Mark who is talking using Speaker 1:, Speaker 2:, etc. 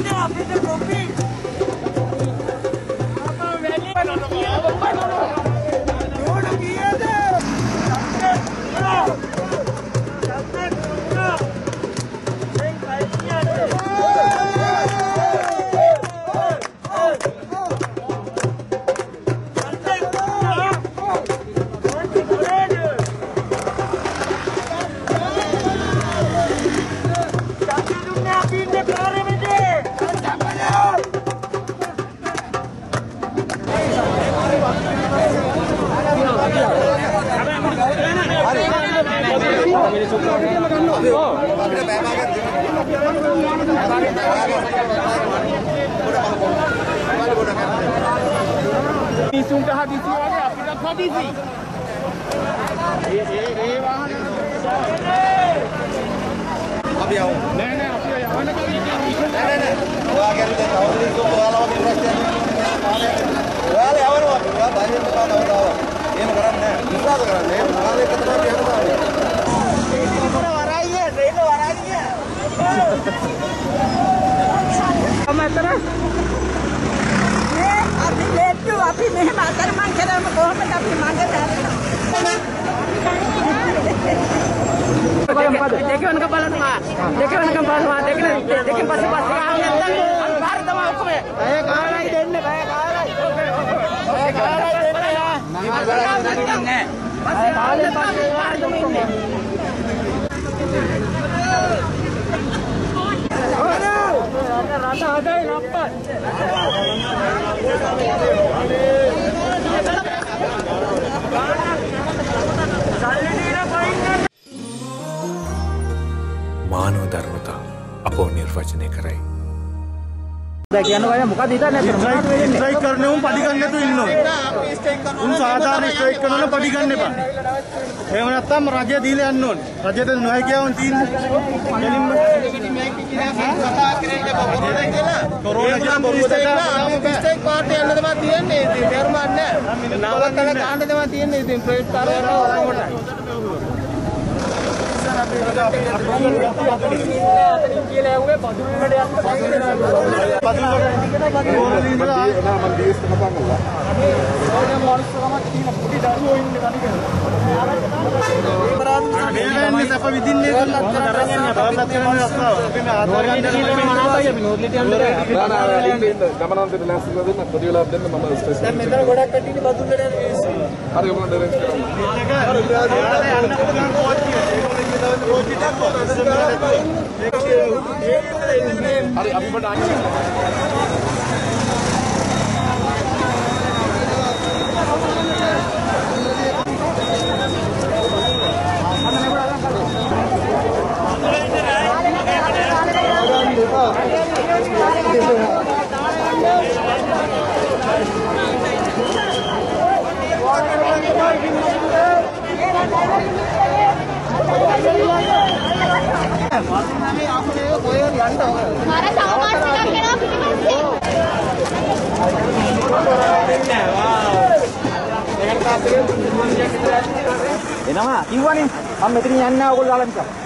Speaker 1: Carne මිනිසුන්ට හදිසි වගේ අපිටත් හදිසි. ඒ ඒ ඒ වාහන අපි යමු. නෑ නෑ माफी नहीं मातर मांग कर हम कौन में माफी मांगे जा रहे देखिए उनका बलत मार देखिए उनका बलत मार देखिए देखिए बस बस हमने तंग हम बाहर दबाव को में एक आ रहा है देने का एक आ रहा है एक आ रहा है देने का नमाज पढ़ा रहे हैं बस बाहर दबाव मार दो इनने Mano Darmata, apa nirvajane karai? Bagian apa ya? Muka di sana. Strike, strike karena um padi kan itu ini loh. Um sahaja strike karena padi kan ini pak. Yang mana tam raja di lian non. Raja itu nuai kia un tin. Mistake part යන්න තමයි තියෙන්නේ ඉතින් තේරුමක් නැහැ. නවකන කාණ්ඩ තමයි තියෙන්නේ ඉතින් ප්‍රයිට් කරගෙන ඔක්කොමටයි. ඉතින් අපි අපි අපි කියලා යන්නේ බදුල්ලට යන්න සැප විදින්නේ ගමනන්ත ලස් දෙන්න පොඩි වෙලා දෙන්න මම ස්ට්‍රෙස් දැන් මෙතන ගොඩක් කටින් බදුල් වෙලා මිනිස්සු හරි ඔබ ඩිරෙක්ට් කරන්න ඒක යන්නකොට ගන්න කෝච් කියන ඒක හරි අපි බඩ Thank you. මර සමමාස්තිකක් කෙනා පිටිපස්සේ එනවා කිව්වනේ මම මෙතන යන්න ඕගොල්ලෝ ආලම්කම්